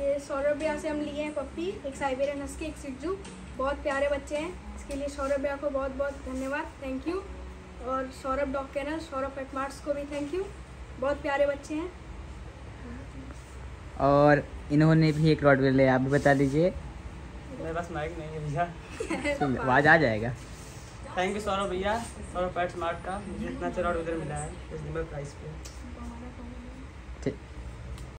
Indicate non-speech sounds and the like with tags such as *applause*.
ये सौरभ भैया से हम लिए हैं पप्पी एक साइबेरियन हस्की एक सिज्जू बहुत प्यारे बच्चे हैं इसके लिए सौरभ भैया को बहुत बहुत धन्यवाद। थैंक यू और Saurabh dog kennel Saurabh Petmarts को भी थैंक यू बहुत प्यारे बच्चे हैं। और इन्होंने भी एक रॉड लिया आप भी बता दीजिए। मेरे पास माइक नहीं है भैया। *laughs* आवाज़ आ जाएगा। थैंक यू सौरभ भैया सौरभ पेट स्मार्ट का। मुझे इतना अच्छा रॉड उधर मिला है इस नंबर प्राइस पे।